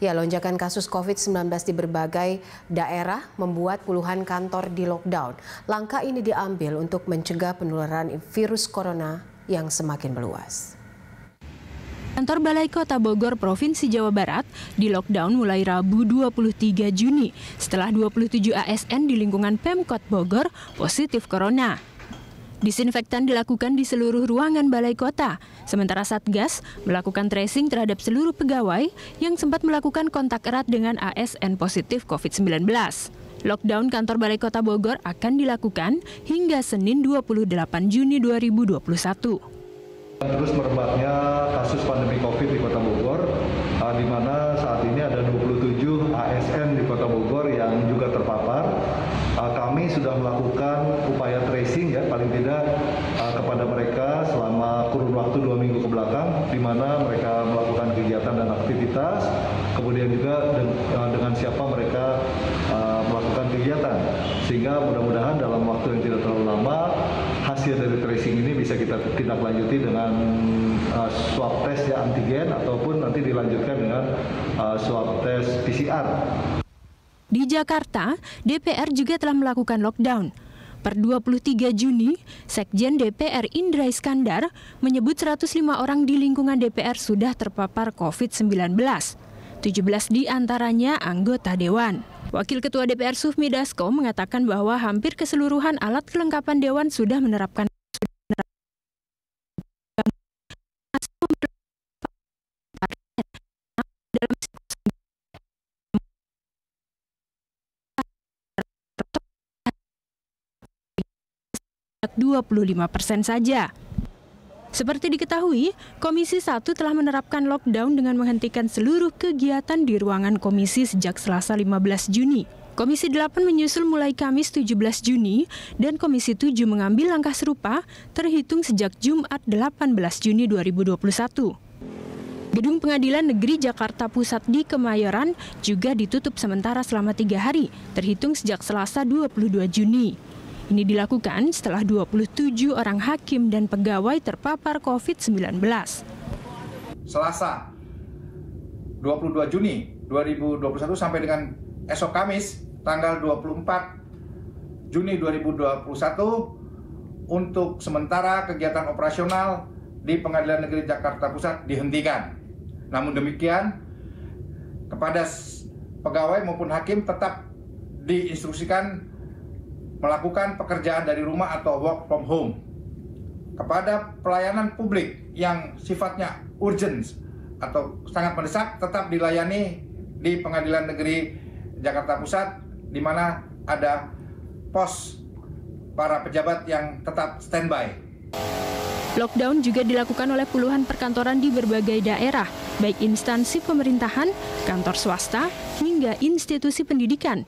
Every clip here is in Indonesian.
Ya, lonjakan kasus COVID-19 di berbagai daerah membuat puluhan kantor di lockdown. Langkah ini diambil untuk mencegah penularan virus corona yang semakin meluas. Kantor Balai Kota Bogor Provinsi Jawa Barat di lockdown mulai Rabu 23 Juni setelah 27 ASN di lingkungan Pemkot Bogor positif corona. Disinfektan dilakukan di seluruh ruangan balai kota, sementara Satgas melakukan tracing terhadap seluruh pegawai yang sempat melakukan kontak erat dengan ASN positif COVID-19. Lockdown kantor Balai Kota Bogor akan dilakukan hingga Senin 28 Juni 2021. Terus merebaknya kasus pandemi COVID di Kota Bogor, uh, di mana saat ini ada 27 ASN di Kota Bogor yang juga terpapar. Sudah melakukan upaya tracing ya, paling tidak uh, kepada mereka selama kurun waktu dua minggu ke belakang, di mana mereka melakukan kegiatan dan aktivitas, kemudian juga uh, dengan siapa mereka uh, melakukan kegiatan, sehingga mudah-mudahan dalam waktu yang tidak terlalu lama hasil dari tracing ini bisa kita tindak lanjuti dengan uh, swab test ya antigen ataupun nanti dilanjutkan dengan uh, swab test PCR. Di Jakarta, DPR juga telah melakukan lockdown. Per 23 Juni, Sekjen DPR Indra Iskandar menyebut 105 orang di lingkungan DPR sudah terpapar COVID-19. 17 di antaranya anggota dewan. Wakil Ketua DPR Sufmi Dasko mengatakan bahwa hampir keseluruhan alat kelengkapan dewan sudah menerapkan 25 persen saja. Seperti diketahui, Komisi 1 telah menerapkan lockdown dengan menghentikan seluruh kegiatan di ruangan komisi sejak Selasa 15 Juni. Komisi 8 menyusul mulai Kamis 17 Juni dan Komisi 7 mengambil langkah serupa terhitung sejak Jumat 18 Juni 2021. Gedung Pengadilan Negeri Jakarta Pusat di Kemayoran juga ditutup sementara selama tiga hari, terhitung sejak Selasa 22 Juni. Ini dilakukan setelah 27 orang hakim dan pegawai terpapar COVID-19. Selasa 22 Juni 2021 sampai dengan esok Kamis tanggal 24 Juni 2021 untuk sementara kegiatan operasional di Pengadilan Negeri Jakarta Pusat dihentikan. Namun demikian kepada pegawai maupun hakim tetap diinstruksikan melakukan pekerjaan dari rumah atau work from home. Kepada pelayanan publik yang sifatnya urgent atau sangat mendesak tetap dilayani di Pengadilan Negeri Jakarta Pusat di mana ada pos para pejabat yang tetap standby. Lockdown juga dilakukan oleh puluhan perkantoran di berbagai daerah, baik instansi pemerintahan, kantor swasta, hingga institusi pendidikan.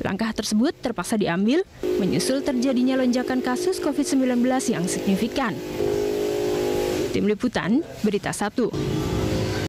Langkah tersebut terpaksa diambil menyusul terjadinya lonjakan kasus COVID-19 yang signifikan. Tim Liputan, Berita 1.